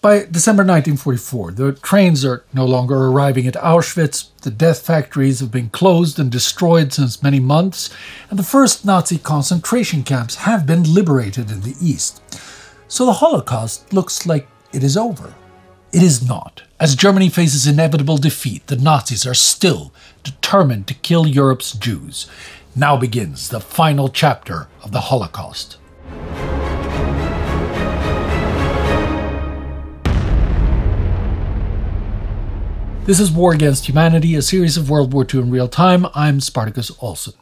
By December 1944, the trains are no longer arriving at Auschwitz, the death factories have been closed and destroyed since many months, and the first Nazi concentration camps have been liberated in the East. So the Holocaust looks like it is over. It is not. As Germany faces inevitable defeat, the Nazis are still determined to kill Europe's Jews. Now begins the final chapter of the Holocaust. This is War Against Humanity, a series of World War II in real time. I'm Spartacus Olsson.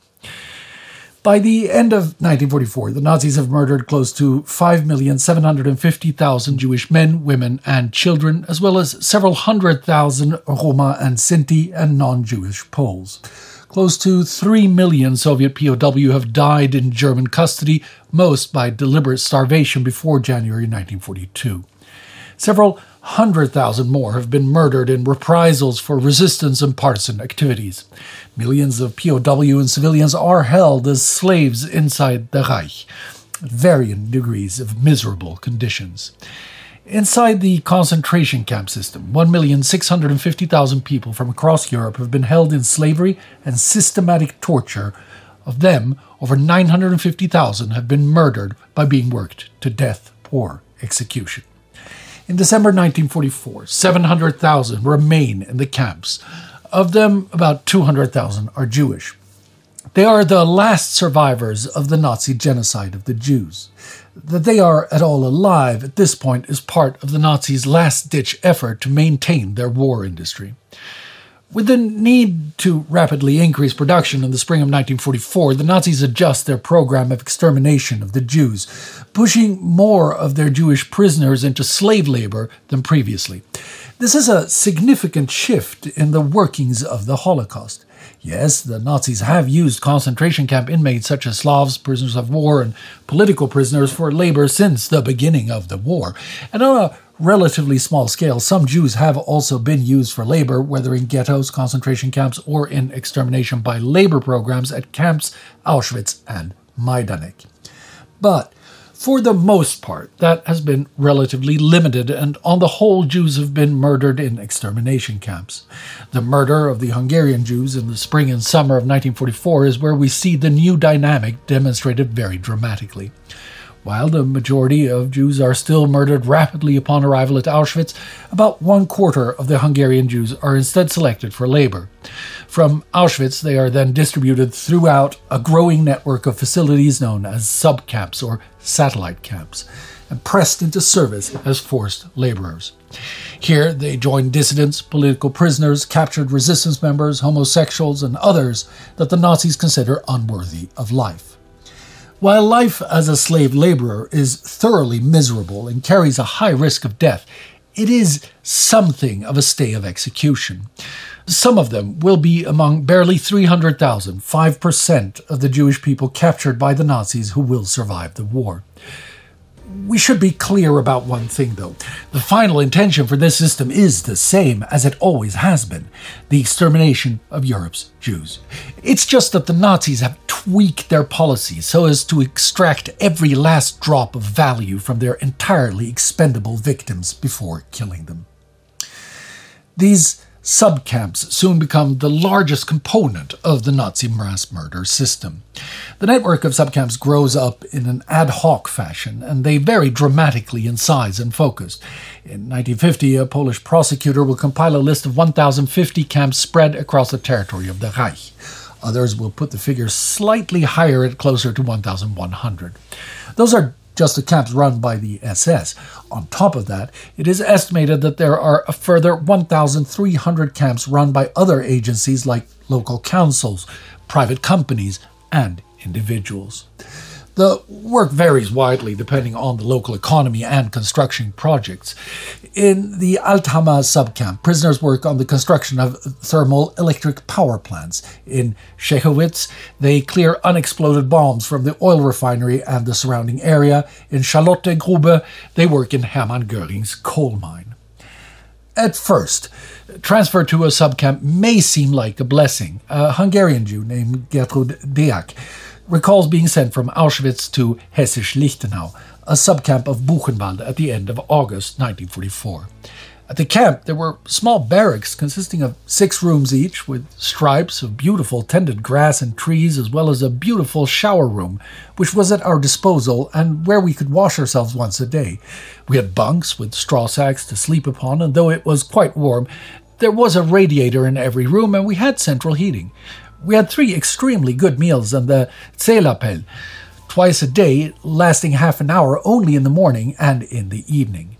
By the end of 1944, the Nazis have murdered close to 5,750,000 Jewish men, women, and children, as well as several hundred thousand Roma and Sinti and non Jewish Poles. Close to 3 million Soviet POW have died in German custody, most by deliberate starvation before January 1942. Several hundred thousand more have been murdered in reprisals for resistance and partisan activities. Millions of POW and civilians are held as slaves inside the Reich, varying degrees of miserable conditions. Inside the concentration camp system, 1,650,000 people from across Europe have been held in slavery and systematic torture. Of them, over 950,000 have been murdered by being worked to death or execution. In December 1944, 700,000 remain in the camps. Of them, about 200,000 are Jewish. They are the last survivors of the Nazi genocide of the Jews. That they are at all alive at this point is part of the Nazis' last ditch effort to maintain their war industry. With the need to rapidly increase production in the spring of 1944, the Nazis adjust their program of extermination of the Jews, pushing more of their Jewish prisoners into slave labor than previously. This is a significant shift in the workings of the Holocaust. Yes, the Nazis have used concentration camp inmates such as Slavs, prisoners of war, and political prisoners for labor since the beginning of the war. And on a relatively small scale, some Jews have also been used for labor, whether in ghettos, concentration camps, or in extermination by labor programs at camps Auschwitz and Majdanek. But for the most part, that has been relatively limited, and on the whole, Jews have been murdered in extermination camps. The murder of the Hungarian Jews in the spring and summer of 1944 is where we see the new dynamic demonstrated very dramatically. While the majority of Jews are still murdered rapidly upon arrival at Auschwitz, about one quarter of the Hungarian Jews are instead selected for labor. From Auschwitz, they are then distributed throughout a growing network of facilities known as subcamps or satellite camps and pressed into service as forced laborers. Here, they join dissidents, political prisoners, captured resistance members, homosexuals, and others that the Nazis consider unworthy of life. While life as a slave laborer is thoroughly miserable and carries a high risk of death, it is something of a stay of execution. Some of them will be among barely 300,000, 5% of the Jewish people captured by the Nazis who will survive the war. We should be clear about one thing, though. The final intention for this system is the same as it always has been the extermination of Europe's Jews. It's just that the Nazis have tweaked their policy so as to extract every last drop of value from their entirely expendable victims before killing them. These subcamps soon become the largest component of the Nazi mass murder system. The network of subcamps grows up in an ad hoc fashion, and they vary dramatically in size and focus. In 1950, a Polish prosecutor will compile a list of 1,050 camps spread across the territory of the Reich. Others will put the figure slightly higher at closer to 1,100. Those are just the camps run by the SS. On top of that, it is estimated that there are a further 1,300 camps run by other agencies like local councils, private companies, and individuals. The work varies widely depending on the local economy and construction projects. In the Althammer subcamp, prisoners work on the construction of thermal electric power plants. In Czechowitz, they clear unexploded bombs from the oil refinery and the surrounding area. In Charlottengrube, they work in Hermann Göring's coal mine. At first, transfer to a subcamp may seem like a blessing. A Hungarian Jew named Gertrud Deák recalls being sent from Auschwitz to Hessisch Lichtenau, a subcamp of Buchenwald at the end of August 1944. At the camp, there were small barracks consisting of six rooms each, with stripes of beautiful tended grass and trees, as well as a beautiful shower room, which was at our disposal and where we could wash ourselves once a day. We had bunks with straw sacks to sleep upon, and though it was quite warm, there was a radiator in every room, and we had central heating. We had three extremely good meals and the Zählappell, twice a day, lasting half an hour only in the morning and in the evening.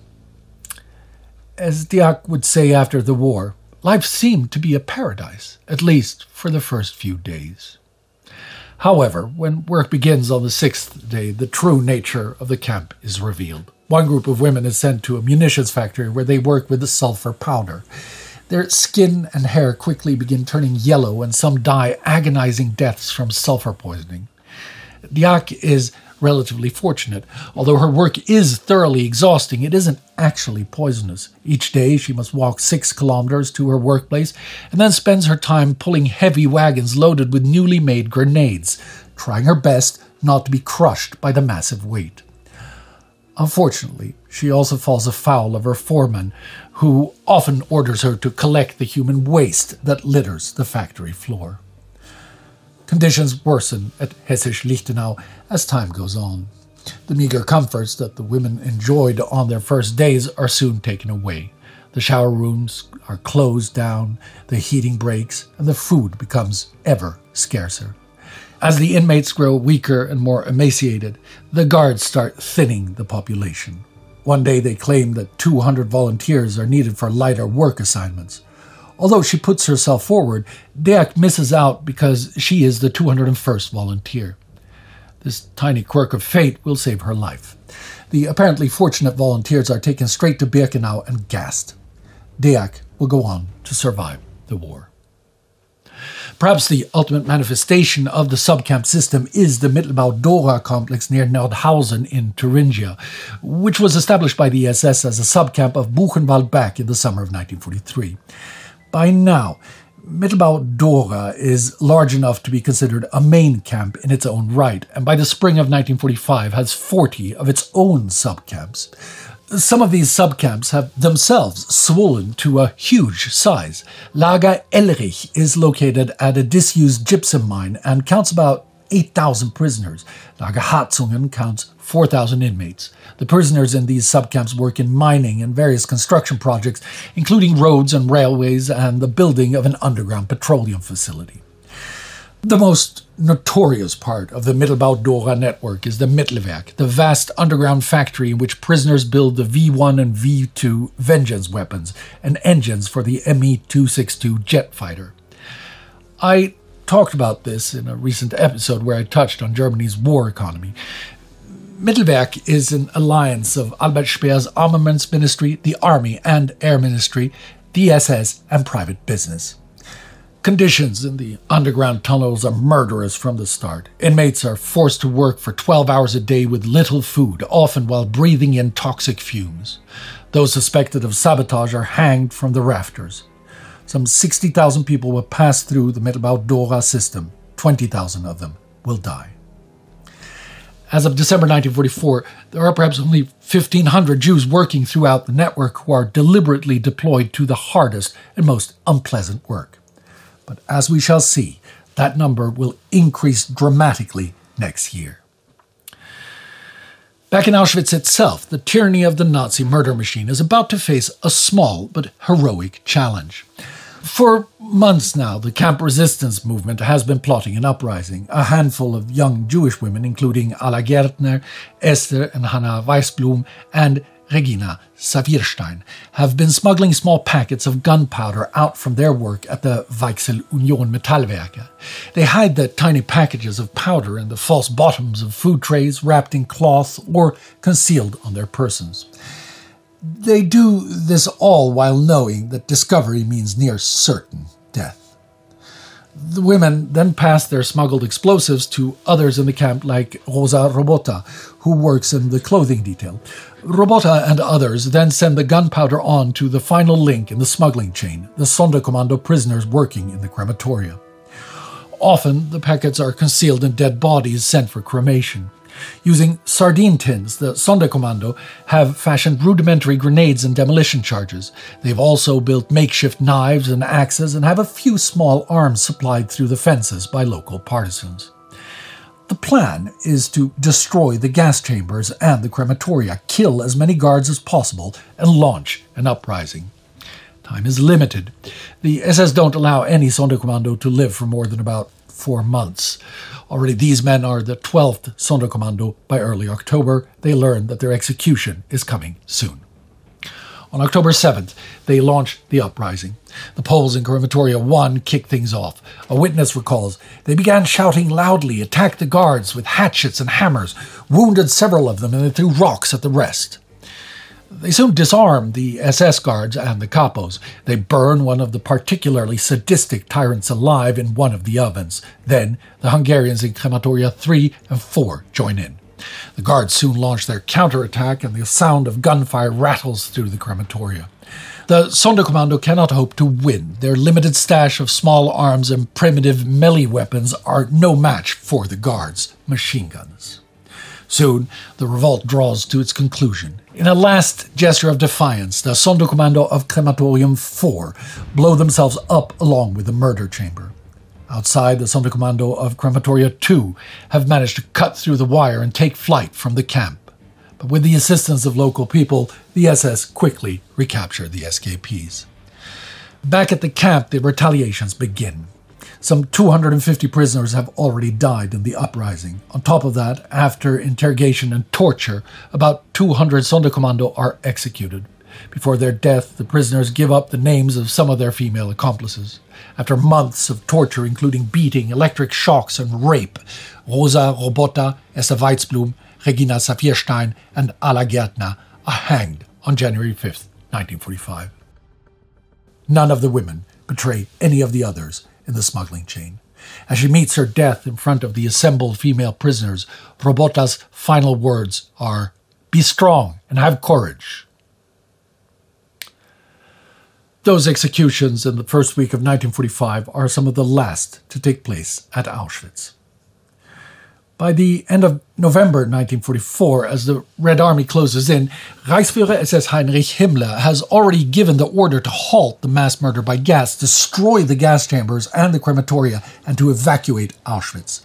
As Deák would say after the war, life seemed to be a paradise, at least for the first few days. However, when work begins on the sixth day, the true nature of the camp is revealed. One group of women is sent to a munitions factory where they work with the sulfur powder. Their skin and hair quickly begin turning yellow, and some die agonizing deaths from sulfur poisoning. Deák is relatively fortunate. Although her work is thoroughly exhausting, it isn't actually poisonous. Each day she must walk six kilometers to her workplace and then spends her time pulling heavy wagons loaded with newly made grenades, trying her best not to be crushed by the massive weight. Unfortunately, she also falls afoul of her foreman, who often orders her to collect the human waste that litters the factory floor. Conditions worsen at Hessisch Lichtenau as time goes on. The meager comforts that the women enjoyed on their first days are soon taken away. The shower rooms are closed down, the heating breaks, and the food becomes ever scarcer. As the inmates grow weaker and more emaciated, the guards start thinning the population. One day they claim that 200 volunteers are needed for lighter work assignments. Although she puts herself forward, Deak misses out because she is the 201st volunteer. This tiny quirk of fate will save her life. The apparently fortunate volunteers are taken straight to Birkenau and gassed. Deak will go on to survive the war. Perhaps the ultimate manifestation of the subcamp system is the Mittelbau Dora complex near Nordhausen in Thuringia, which was established by the SS as a subcamp of Buchenwald back in the summer of 1943. By now, Mittelbau Dora is large enough to be considered a main camp in its own right, and by the spring of 1945 has 40 of its own subcamps. Some of these subcamps have themselves swollen to a huge size. Lager Ellrich is located at a disused gypsum mine and counts about 8,000 prisoners. Lager Harzungen counts 4,000 inmates. The prisoners in these subcamps work in mining and various construction projects, including roads and railways and the building of an underground petroleum facility. The most notorious part of the Mittelbau Dora network is the Mittelwerk, the vast underground factory in which prisoners build the V 1 and V 2 Vengeance weapons and engines for the Me 262 jet fighter. I talked about this in a recent episode where I touched on Germany's war economy. Mittelwerk is an alliance of Albert Speer's armaments ministry, the army and air ministry, the SS, and private business. Conditions in the underground tunnels are murderous from the start. Inmates are forced to work for 12 hours a day with little food, often while breathing in toxic fumes. Those suspected of sabotage are hanged from the rafters. Some 60,000 people will pass through the Mittelbau Dora system. 20,000 of them will die. As of December 1944, there are perhaps only 1,500 Jews working throughout the network who are deliberately deployed to the hardest and most unpleasant work. But as we shall see, that number will increase dramatically next year. Back in Auschwitz itself, the tyranny of the Nazi murder machine is about to face a small but heroic challenge. For months now, the camp resistance movement has been plotting an uprising. A handful of young Jewish women, including Alla Gärtner, Esther and Hannah Weissblum, and Regina Savierstein, have been smuggling small packets of gunpowder out from their work at the Weichsel Union Metallwerke. They hide the tiny packages of powder in the false bottoms of food trays wrapped in cloth or concealed on their persons. They do this all while knowing that discovery means near certain death. The women then pass their smuggled explosives to others in the camp, like Rosa Robota, who works in the clothing detail. Robota and others then send the gunpowder on to the final link in the smuggling chain, the Sonderkommando prisoners working in the crematoria. Often, the packets are concealed in dead bodies sent for cremation. Using sardine tins, the Sonderkommando have fashioned rudimentary grenades and demolition charges. They've also built makeshift knives and axes and have a few small arms supplied through the fences by local partisans. The plan is to destroy the gas chambers and the crematoria, kill as many guards as possible, and launch an uprising. Time is limited. The SS don't allow any Sonderkommando to live for more than about four months. Already these men are the 12th Sonderkommando by early October. They learn that their execution is coming soon. On October 7th, they launch the uprising. The Poles in Crematoria 1 kick things off. A witness recalls they began shouting loudly, attacked the guards with hatchets and hammers, wounded several of them, and threw rocks at the rest. They soon disarm the SS guards and the capos. They burn one of the particularly sadistic tyrants alive in one of the ovens. Then the Hungarians in Crematoria 3 and 4 join in. The guards soon launch their counterattack, and the sound of gunfire rattles through the crematoria. The Sonderkommando cannot hope to win. Their limited stash of small arms and primitive melee weapons are no match for the guards' machine guns. Soon, the revolt draws to its conclusion. In a last gesture of defiance, the Sonderkommando of Crematorium 4 blow themselves up along with the murder chamber. Outside, the Sonderkommando of Crematoria 2 have managed to cut through the wire and take flight from the camp. But with the assistance of local people, the SS quickly recapture the SKPs. Back at the camp, the retaliations begin. Some 250 prisoners have already died in the uprising. On top of that, after interrogation and torture, about 200 Sonderkommando are executed. Before their death, the prisoners give up the names of some of their female accomplices. After months of torture, including beating, electric shocks, and rape, Rosa Robota, Esther Weitzblum, Regina Saphirstein, and Alla Gärtner are hanged on January 5, 1945. None of the women betray any of the others in the smuggling chain. As she meets her death in front of the assembled female prisoners, Robota's final words are Be strong and have courage. Those executions in the first week of 1945 are some of the last to take place at Auschwitz. By the end of November 1944, as the Red Army closes in, Reichsfuhrer SS Heinrich Himmler has already given the order to halt the mass murder by gas, destroy the gas chambers and the crematoria, and to evacuate Auschwitz.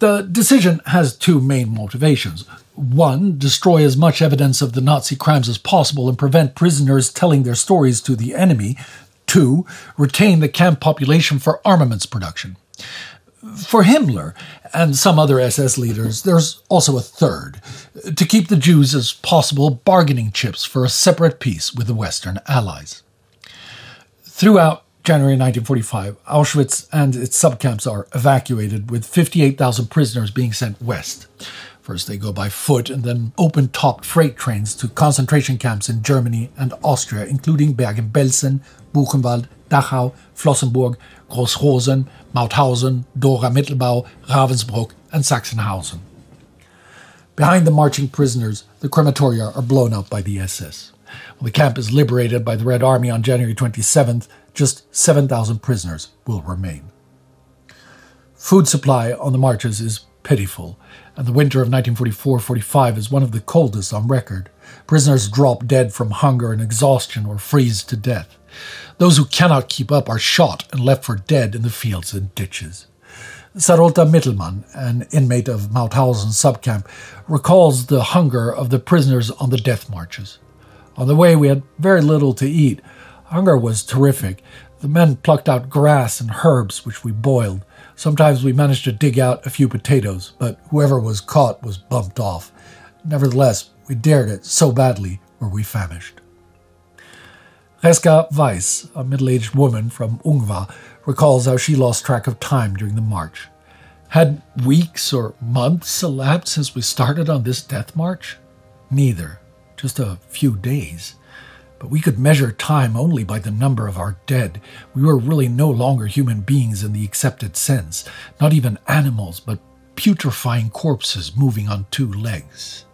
The decision has two main motivations. One, destroy as much evidence of the Nazi crimes as possible and prevent prisoners telling their stories to the enemy. Two, retain the camp population for armaments production. For Himmler and some other SS leaders, there's also a third to keep the Jews as possible bargaining chips for a separate peace with the Western Allies. Throughout January 1945, Auschwitz and its subcamps are evacuated, with 58,000 prisoners being sent west. First, they go by foot and then open topped freight trains to concentration camps in Germany and Austria, including Bergen Belsen, Buchenwald, Dachau, Flossenburg, Großrosen, Mauthausen, Dora Mittelbau, Ravensbrück, and Sachsenhausen. Behind the marching prisoners, the crematoria are blown up by the SS. When the camp is liberated by the Red Army on January 27th, just 7,000 prisoners will remain. Food supply on the marches is pitiful, and the winter of 1944 45 is one of the coldest on record. Prisoners drop dead from hunger and exhaustion or freeze to death. Those who cannot keep up are shot and left for dead in the fields and ditches. Sarolta Mittelmann, an inmate of Mauthausen subcamp, recalls the hunger of the prisoners on the death marches. On the way, we had very little to eat. Hunger was terrific. The men plucked out grass and herbs, which we boiled. Sometimes we managed to dig out a few potatoes, but whoever was caught was bumped off. Nevertheless, we dared it so badly were we famished. Reska Weiss, a middle aged woman from Ungvár, recalls how she lost track of time during the march. Had weeks or months elapsed since we started on this death march? Neither, just a few days. But we could measure time only by the number of our dead. We were really no longer human beings in the accepted sense, not even animals, but putrefying corpses moving on two legs.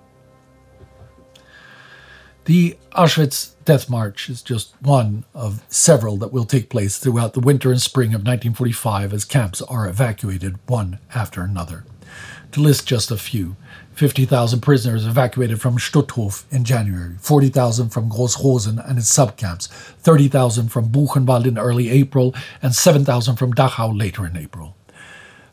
The Auschwitz Death March is just one of several that will take place throughout the winter and spring of 1945 as camps are evacuated one after another. To list just a few 50,000 prisoners evacuated from Stutthof in January, 40,000 from Grossrosen and its subcamps, 30,000 from Buchenwald in early April, and 7,000 from Dachau later in April.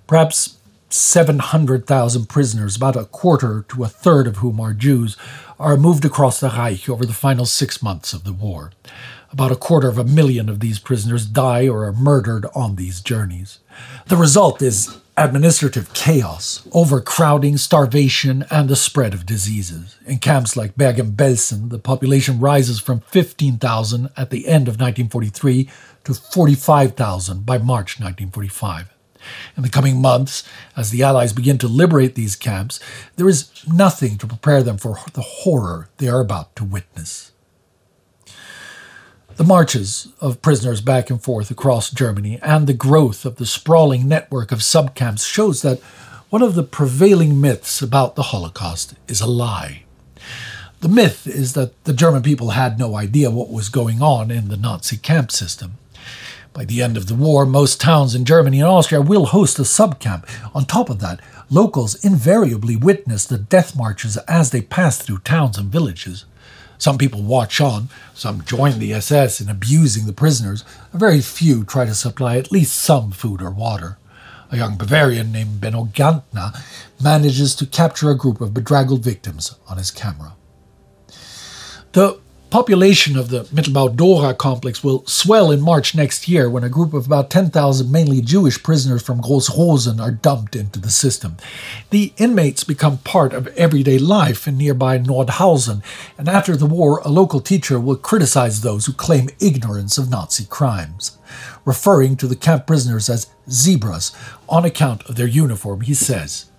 Perhaps 700,000 prisoners, about a quarter to a third of whom are Jews, are moved across the Reich over the final six months of the war. About a quarter of a million of these prisoners die or are murdered on these journeys. The result is administrative chaos, overcrowding, starvation, and the spread of diseases. In camps like Bergen-Belsen, the population rises from 15,000 at the end of 1943 to 45,000 by March 1945. In the coming months, as the Allies begin to liberate these camps, there is nothing to prepare them for the horror they are about to witness. The marches of prisoners back and forth across Germany and the growth of the sprawling network of subcamps shows that one of the prevailing myths about the Holocaust is a lie. The myth is that the German people had no idea what was going on in the Nazi camp system. By the end of the war, most towns in Germany and Austria will host a subcamp. On top of that, locals invariably witness the death marches as they pass through towns and villages. Some people watch on, some join the SS in abusing the prisoners, a very few try to supply at least some food or water. A young Bavarian named Benno Gantner manages to capture a group of bedraggled victims on his camera. The population of the Mittelbau-Dora complex will swell in March next year when a group of about 10,000 mainly Jewish prisoners from Grossrosen are dumped into the system. The inmates become part of everyday life in nearby Nordhausen, and after the war, a local teacher will criticize those who claim ignorance of Nazi crimes. Referring to the camp prisoners as zebras on account of their uniform, he says,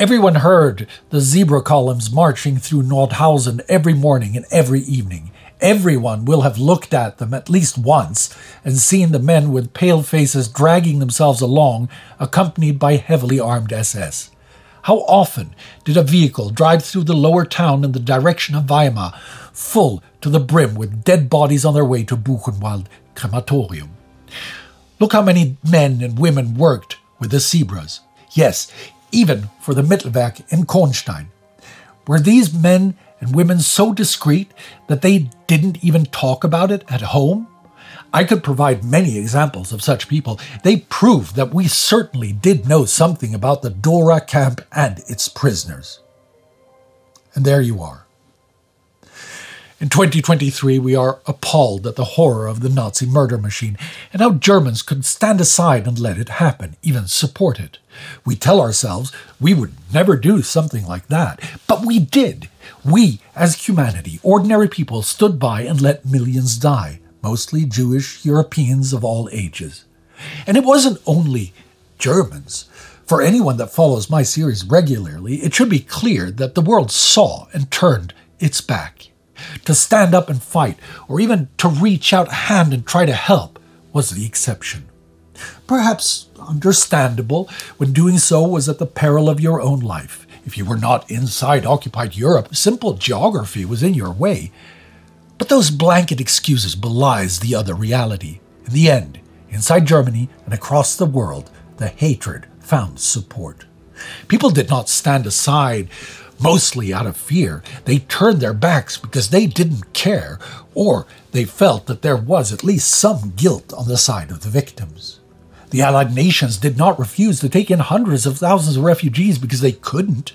Everyone heard the zebra columns marching through Nordhausen every morning and every evening. Everyone will have looked at them at least once and seen the men with pale faces dragging themselves along, accompanied by heavily armed SS. How often did a vehicle drive through the lower town in the direction of Weimar, full to the brim with dead bodies on their way to Buchenwald crematorium? Look how many men and women worked with the zebras. Yes, even for the Mittelwerk in Kohnstein. Were these men and women so discreet that they didn't even talk about it at home? I could provide many examples of such people. They prove that we certainly did know something about the Dora camp and its prisoners. And there you are. In 2023, we are appalled at the horror of the Nazi murder machine and how Germans could stand aside and let it happen, even support it. We tell ourselves we would never do something like that, but we did. We, as humanity, ordinary people, stood by and let millions die, mostly Jewish Europeans of all ages. And it wasn't only Germans. For anyone that follows my series regularly, it should be clear that the world saw and turned its back. To stand up and fight, or even to reach out a hand and try to help, was the exception. Perhaps understandable when doing so was at the peril of your own life. If you were not inside occupied Europe, simple geography was in your way. But those blanket excuses belies the other reality. In the end, inside Germany and across the world, the hatred found support. People did not stand aside mostly out of fear. They turned their backs because they didn't care, or they felt that there was at least some guilt on the side of the victims. The Allied nations did not refuse to take in hundreds of thousands of refugees because they couldn't.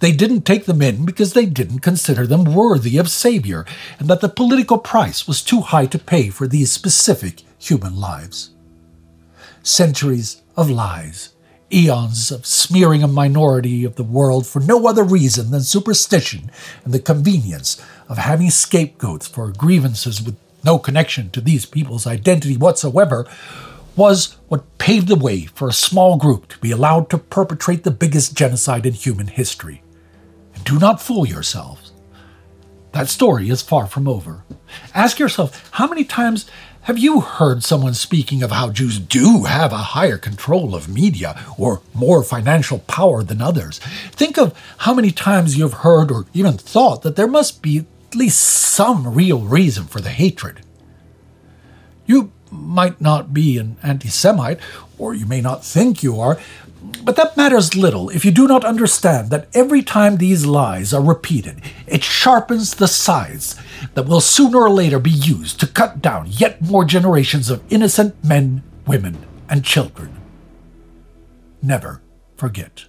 They didn't take them in because they didn't consider them worthy of savior, and that the political price was too high to pay for these specific human lives. Centuries of lies eons of smearing a minority of the world for no other reason than superstition and the convenience of having scapegoats for grievances with no connection to these people's identity whatsoever was what paved the way for a small group to be allowed to perpetrate the biggest genocide in human history. And do not fool yourselves. That story is far from over. Ask yourself how many times have you heard someone speaking of how Jews do have a higher control of media or more financial power than others? Think of how many times you've heard or even thought that there must be at least some real reason for the hatred. You might not be an anti Semite, or you may not think you are, but that matters little if you do not understand that every time these lies are repeated, it sharpens the scythes that will sooner or later be used to cut down yet more generations of innocent men, women, and children. Never forget.